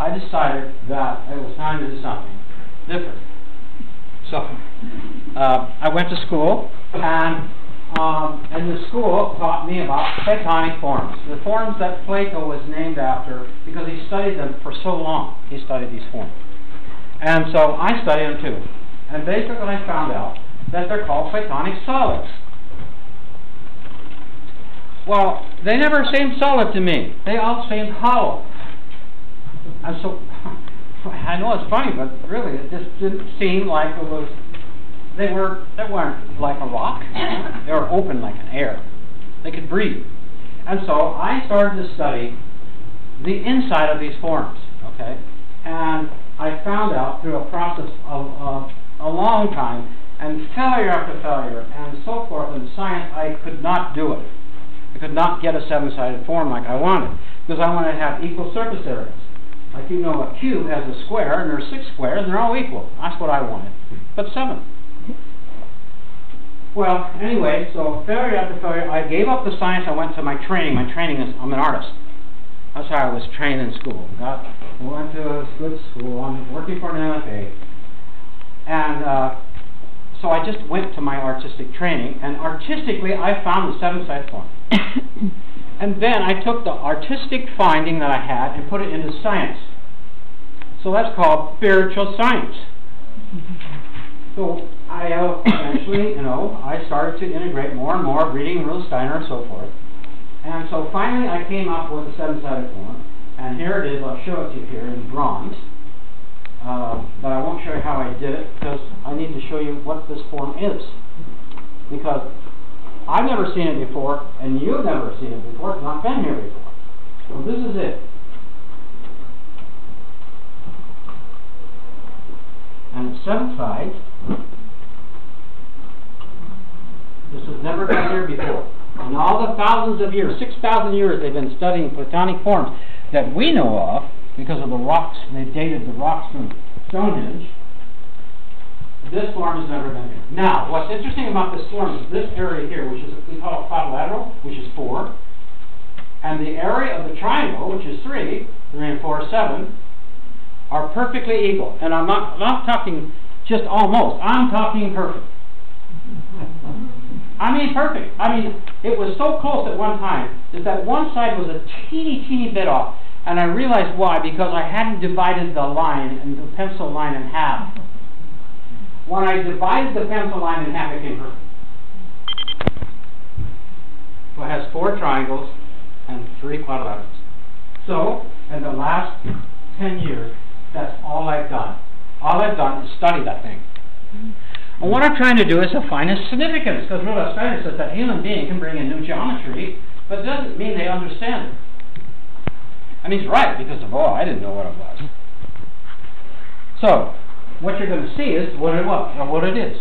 I decided that it was time to do something different. So, uh, I went to school, and um, and the school taught me about Platonic forms, the forms that Plato was named after because he studied them for so long. He studied these forms. And so I studied them too. And basically I found out that they're called Platonic solids. Well, they never seemed solid to me. They all seemed hollow. And so, I know it's funny, but really, it just didn't seem like it was. They were. They weren't like a rock. They were open like an air. They could breathe. And so I started to study the inside of these forms. Okay, and I found out through a process of, of a long time and failure after failure and so forth in science, I could not do it. I could not get a seven-sided form like I wanted because I wanted to have equal surface areas. Like you know, a cube has a square, and there are six squares, and they're all equal. That's what I wanted. But seven. Well, anyway, so failure after failure, I gave up the science. I went to my training. My training is I'm an artist. That's how I was trained in school. Got went to a good school. I'm working for an MFA, and uh, so I just went to my artistic training, and artistically, I found the seven-sided form. And then I took the artistic finding that I had and put it into science. So that's called spiritual science. So I uh, eventually, you know, I started to integrate more and more, reading Rudolf Steiner and so forth. And so finally I came up with a seven-sided form. And here it is, I'll show it to you here in bronze. Uh, but I won't show you how I did it because I need to show you what this form is. Because I've never seen it before, and you've never seen it before, it's not been here before. So this is it. And it's seven sides. This has never been here before. In all the thousands of years, 6,000 years they've been studying Platonic forms that we know of, because of the rocks, they've dated the rocks from Stonehenge, this form has never been here. Now, what's interesting about this form is this area here, which is we call a quadrilateral, which is 4, and the area of the triangle, which is 3, 3 and 4 7, are perfectly equal. And I'm not, not talking just almost, I'm talking perfect. I mean perfect. I mean, it was so close at one time that that one side was a teeny, teeny bit off. And I realized why, because I hadn't divided the line and the pencil line in half when I divided the pencil line in half, it came perfect. So it has four triangles and three quadrilaterals. So, in the last 10 years, that's all I've done. All I've done is study that thing. And what I'm trying to do is to find its significance, because Rudolf Steiner says that a human being can bring in new geometry, but it doesn't mean they understand it. And he's right, because of, all, I didn't know what it was. So, what you're going to see is what it, what, what it is.